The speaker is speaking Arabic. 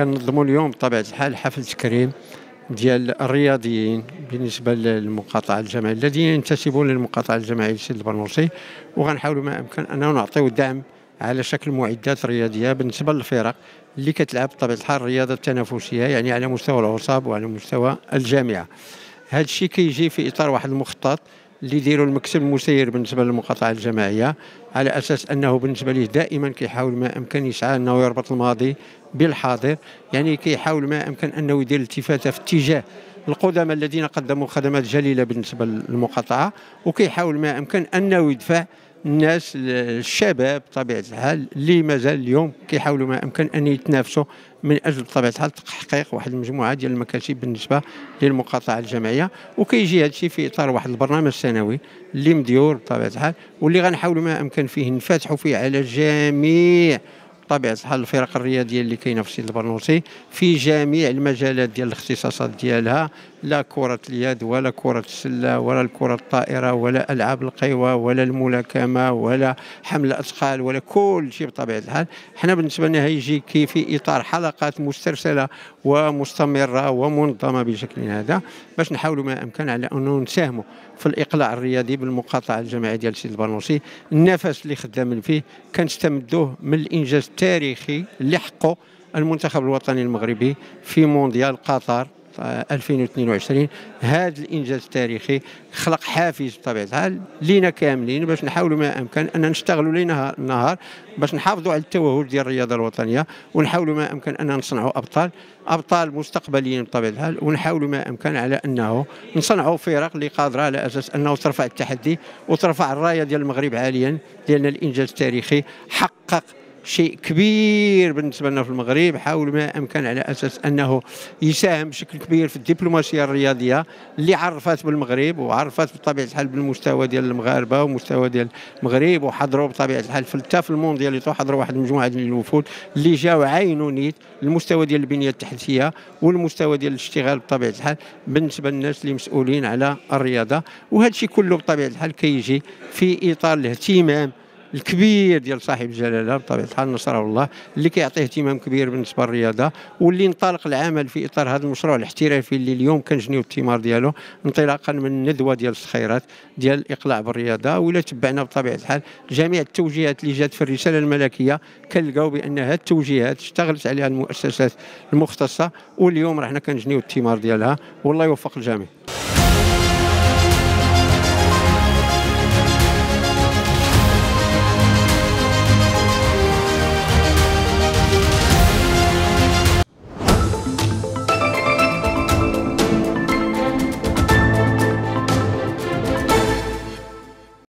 كنظموا اليوم بطبيعة الحال حفل تكريم ديال الرياضيين بالنسبة للمقاطعة الجماعية الذين ينتسبون للمقاطعة الجماعية للسيد البرنوسي وغنحاولوا ما أمكن اننا نعطيو دعم على شكل معدات رياضية بالنسبة للفرق اللي كتلعب بطبيعة الحال الرياضة التنافسية يعني على مستوى العصاب وعلى مستوى الجامعة. هذا الشيء كيجي في إطار واحد المخطط اللي يديروا المكتب المسير بالنسبة للمقاطعة الجماعية على أساس أنه بالنسبة ليه دائما كيحاول ما أمكن يسعى أنه يربط الماضي بالحاضر يعني كيحاول ما أمكن أنه يدير التفاتة في اتجاه القدماء الذين قدموا خدمات جليلة بالنسبة للمقاطعة وكيحاول ما أمكن أنه يدفع الناس الشباب بطبيعة الحال اللي مازال اليوم كيحاولوا ما امكن أن يتنافسوا من أجل بطبيعة الحال تحقيق واحد المجموعة ديال المكاسب بالنسبة للمقاطعة الجماعيه وكيجي هذا الشيء في إطار واحد البرنامج السنوي اللي مديور بطبيعة الحال واللي غنحاولوا ما امكن فيه نفتحوا فيه على جميع بطبيعة الحال الفرق الرياضية اللي كاينة في سيد البرنوصي في جميع المجالات ديال الاختصاصات ديالها. لا كرة اليد ولا كرة السلة ولا الكرة الطائرة ولا ألعاب القوى ولا الملاكمة ولا حمل الأثقال ولا كل شيء بطبيعة الحال. حنا بالنسبة لنا هادشي كيجي في إطار حلقات مسترسلة ومستمرة ومنظمة بشكل هذا. باش نحاولوا ما أمكن على انه نساهموا في الإقلاع الرياضي بالمقاطعة الجماعية ديال السيد البرنوصي. النفس اللي خدامين فيه كنستمدوه من الإنجاز التاريخي اللي حقه المنتخب الوطني المغربي في مونديال قطر 2022 هذا الإنجاز التاريخي خلق حافز بطبيعة الحال لينا كاملين باش نحاولوا ما أمكن أن نشتغلوا ليل نهار باش نحافظوا على التوهج ديال الرياضة الوطنية ونحاولوا ما أمكن أن نصنعوا أبطال أبطال مستقبليين بطبيعة الحال ونحاولوا ما أمكن على أنه نصنعوا فرق اللي قادرة على أساس أنه ترفع التحدي وترفع الراية ديال المغرب عاليا لأن الإنجاز التاريخي حقق شيء كبير بالنسبة لنا في المغرب. حاول ما أمكن على أساس أنه يساهم بشكل كبير في الدبلوماسية الرياضية اللي عرفت بالمغرب وعرفت بطبيعة الحال بالمستوى ديال المغاربة ومستوى ديال المغرب وحضروا بطبيعة الحال في حتى في المونديال حضروا واحد المجموعه ديال الوفود اللي جاوا عينوا نيت المستوى ديال البنية التحتية والمستوى ديال الاشتغال بطبيعة الحال بالنسبة للناس اللي مسؤولين على الرياضة. وهذا الشيء كله بطبيعة الحال كيجي في إطار الاهتمام الكبير ديال صاحب الجلاله بطبيعة الحال نصره الله اللي كيعطيه اهتمام كبير بالنسبة للرياضة واللي انطلق العمل في إطار هذا المشروع الاحترافي اللي اليوم كنجنيو الثمار ديالو انطلاقا من الندوة ديال السخيرات ديال الاقلاع بالرياضة. ولا تبعنا بطبيعة الحال جميع التوجيهات اللي جات في الرسالة الملكية كنلقاو بأن هذه التوجيهات اشتغلت عليها المؤسسات المختصة واليوم راحنا كنجنيو الثمار ديالها والله يوفق الجميع.